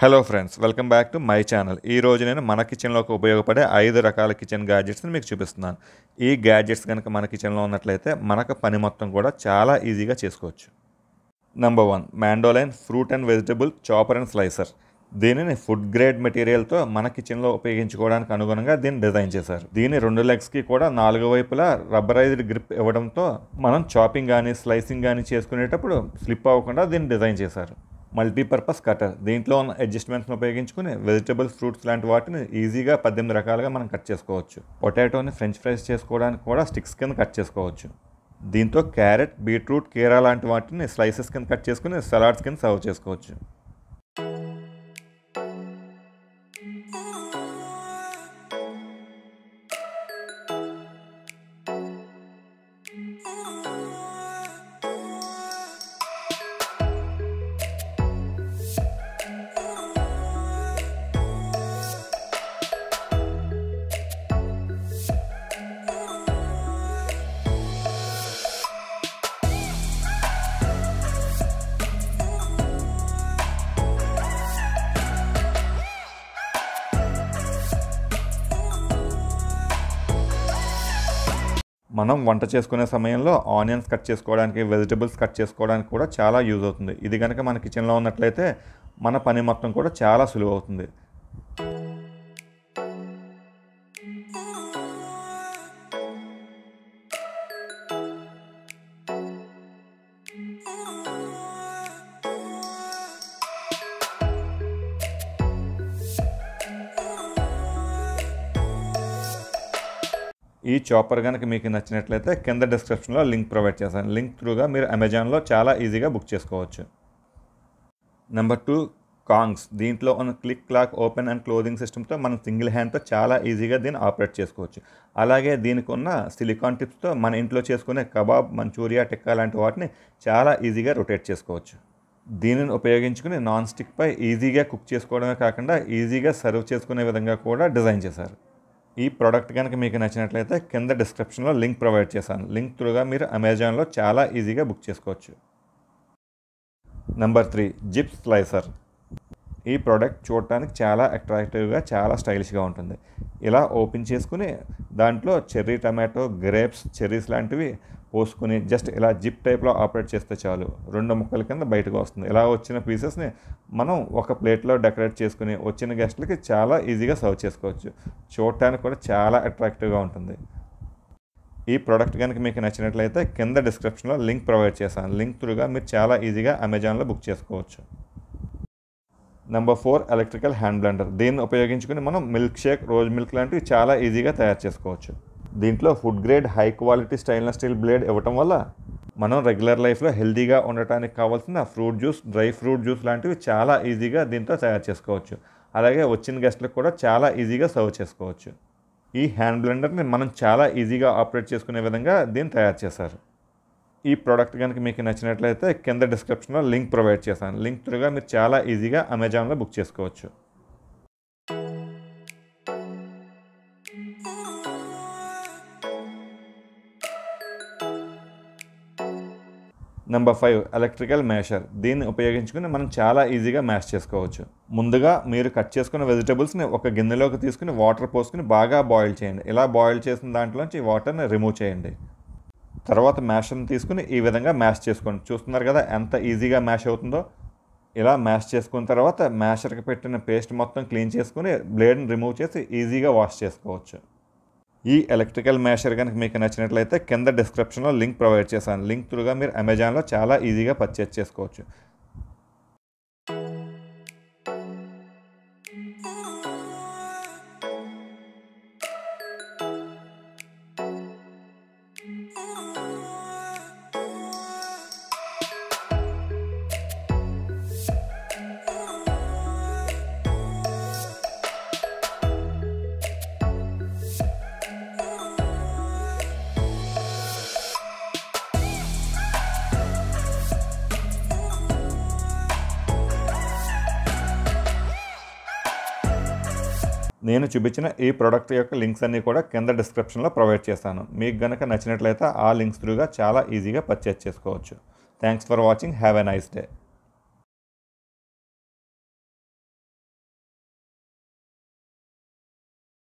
Hello friends welcome back to my channel ఈ రోజు నేను మన కిచెన్లోకి ఉపయోగపడే ఐదు రకాల కిచెన్ గ్యాడ్జెట్స్ని మీకు చూపిస్తున్నాను. ఈ గ్యాడ్జెట్స్ కనుక మన కిచెన్లో ఉన్నట్లయితే మనకు పని మొత్తం కూడా చాలా ఈజీగా చేసుకోవచ్చు. Number one mandoline fruit and vegetable chopper and slicer దీనిని ఫుడ్ గ్రేడ్ మెటీరియల్తో మన కిచెన్లో ఉపయోగించుకోవడానికి అనుగుణంగా దీన్ని డిజైన్ చేశారు. దీని రెండు లెగ్స్కి కూడా నాలుగు వైపులా రబ్బరైజ్డ్ గ్రిప్ ఇవ్వడంతో మనం చాపింగ్ కానీ స్లైసింగ్ కానీ చేసుకునేటప్పుడు స్లిప్ అవ్వకుండా దీన్ని డిజైన్ చేశారు. మల్టీపర్పస్ కటర్ దీంట్లో ఉన్న అడ్జస్ట్మెంట్స్ని ఉపయోగించుకుని వెజిటబుల్స్ ఫ్రూట్స్ లాంటి వాటిని ఈజీగా పద్దెనిమిది రకాలుగా మనం కట్ చేసుకోవచ్చు. పొటాటోని ఫ్రెంచ్ ఫ్రైస్ చేసుకోవడానికి కూడా స్టిక్స్ కింద కట్ చేసుకోవచ్చు. దీంతో క్యారెట్ బీట్రూట్ కీరా లాంటి వాటిని స్లైసెస్ కింద కట్ చేసుకుని సలాడ్స్ కింద సర్వ్ చేసుకోవచ్చు. మనం వంట చేసుకునే సమయంలో ఆనియన్స్ కట్ చేసుకోవడానికి వెజిటబుల్స్ కట్ చేసుకోవడానికి కూడా చాలా యూజ్ అవుతుంది. ఇది కనుక మన కిచెన్లో ఉన్నట్లయితే మన పని మొత్తం కూడా చాలా సులువు అవుతుంది. ఈ చాపర్ కనుక మీకు నచ్చినట్లయితే కింద డిస్క్రిప్షన్లో లింక్ ప్రొవైడ్ చేశాను. లింక్ త్రూగా మీరు అమెజాన్లో చాలా ఈజీగా బుక్ చేసుకోవచ్చు. నెంబర్ టూ కాంగ్స్ దీంట్లో ఉన్న click clock open and closing సిస్టమ్తో మనం సింగిల్ హ్యాండ్తో చాలా ఈజీగా దీన్ని ఆపరేట్ చేసుకోవచ్చు. అలాగే దీనికి ఉన్న సిలికాన్ టిప్స్తో మన ఇంట్లో చేసుకునే కబాబ్ మంచూరియా టిక్కా లాంటి వాటిని చాలా ఈజీగా రొటేట్ చేసుకోవచ్చు. దీనిని ఉపయోగించుకుని నాన్ స్టిక్పై ఈజీగా కుక్ చేసుకోవడమే కాకుండా ఈజీగా సర్వ్ చేసుకునే విధంగా కూడా డిజైన్ చేశారు. ఈ ప్రోడక్ట్ కనుక మీకు నచ్చినట్లయితే కింద డిస్క్రిప్షన్లో లింక్ ప్రొవైడ్ చేశాను. లింక్ త్రూగా మీరు అమెజాన్లో చాలా ఈజీగా బుక్ చేసుకోవచ్చు. నెంబర్ త్రీ జిప్ స్లైసర్ ఈ ప్రోడక్ట్ చూడటానికి చాలా అట్రాక్టివ్గా చాలా స్టైలిష్గా ఉంటుంది. ఇలా ఓపెన్ చేసుకుని దాంట్లో చెర్రీ టమాటో గ్రేప్స్ చెర్రీస్ లాంటివి పోసుకుని జస్ట్ ఇలా జిప్ టైప్లో ఆపరేట్ చేస్తే చాలు. రెండు ముక్కల కింద బయటకు వస్తుంది. ఇలా వచ్చిన పీసెస్ని మనం ఒక ప్లేట్లో డెకరేట్ చేసుకుని వచ్చిన గెస్ట్లకి చాలా ఈజీగా సర్వ్ చేసుకోవచ్చు. చూడటానికి కూడా చాలా అట్రాక్టివ్గా ఉంటుంది. ఈ ప్రోడక్ట్ కనుక మీకు నచ్చినట్లయితే కింద డిస్క్రిప్షన్లో లింక్ ప్రొవైడ్ చేశాను. లింక్ త్రూగా మీరు చాలా ఈజీగా అమెజాన్లో బుక్ చేసుకోవచ్చు. Number four electrical hand blender. దీన్ని ఉపయోగించుకుని మనం మిల్క్ షేక్ రోజ్ మిల్క్ లాంటివి చాలా ఈజీగా తయారు చేసుకోవచ్చు. దీంట్లో food grade high quality stainless steel blade ఇవ్వటం వల్ల మనం రెగ్యులర్ లైఫ్లో హెల్దీగా ఉండటానికి కావాల్సిన fruit juice dry fruit juice లాంటివి చాలా ఈజీగా దీంతో తయారు చేసుకోవచ్చు. అలాగే వచ్చిన గెస్ట్లకు కూడా చాలా ఈజీగా సర్వ్ చేసుకోవచ్చు. ఈ హ్యాండ్ బ్లెండర్ని మనం చాలా ఈజీగా ఆపరేట్ చేసుకునే విధంగా దీన్ని తయారు చేశారు. ఈ ప్రోడక్ట్ కనుక మీకు నచ్చినట్లయితే కింద డిస్క్రిప్షన్లో లింక్ ప్రొవైడ్ చేశాను. లింక్ త్రూగా మీరు చాలా ఈజీగా అమెజాన్లో బుక్ చేసుకోవచ్చు. నెంబర్ ఫైవ్ ఎలక్ట్రికల్ మ్యాషర్ దీన్ని ఉపయోగించుకుని మనం చాలా ఈజీగా మ్యాష్ చేసుకోవచ్చు. ముందుగా మీరు కట్ చేసుకున్న వెజిటబుల్స్ని ఒక గిన్నెలోకి తీసుకుని వాటర్ పోసుకుని బాగా బాయిల్ చేయండి. ఇలా బాయిల్ చేసిన దాంట్లోంచి వాటర్ని రిమూవ్ చేయండి. తర్వాత మ్యాషర్ని తీసుకుని ఈ విధంగా మ్యాష్ చేసుకోండి. చూస్తున్నారు కదా ఎంత ఈజీగా మ్యాష్ అవుతుందో? ఇలా మ్యాష్ చేసుకున్న తర్వాత మ్యాషర్కి పెట్టిన పేస్ట్ మొత్తం క్లీన్ చేసుకుని బ్లేడ్ని రిమూవ్ చేసి ఈజీగా వాష్ చేసుకోవచ్చు. ఈ ఎలక్ట్రికల్ మ్యాషర్ కనుక మీకు నచ్చినట్లయితే కింద డిస్క్రిప్షన్లో లింక్ ప్రొవైడ్ చేశాను. లింక్ త్రూగా మీరు అమెజాన్లో చాలా ఈజీగా పర్చేస్ చేసుకోవచ్చు. నేను చూపించిన ఈ ప్రోడక్ట్ యొక్క లింక్స్ అన్నీ కూడా కింద డిస్క్రిప్షన్లో ప్రొవైడ్ చేస్తాను. మీకు గనక నచ్చినట్లయితే ఆ లింక్స్ త్రూగా చాలా ఈజీగా పర్చేస్ చేసుకోవచ్చు. Thanks for watching have a nice day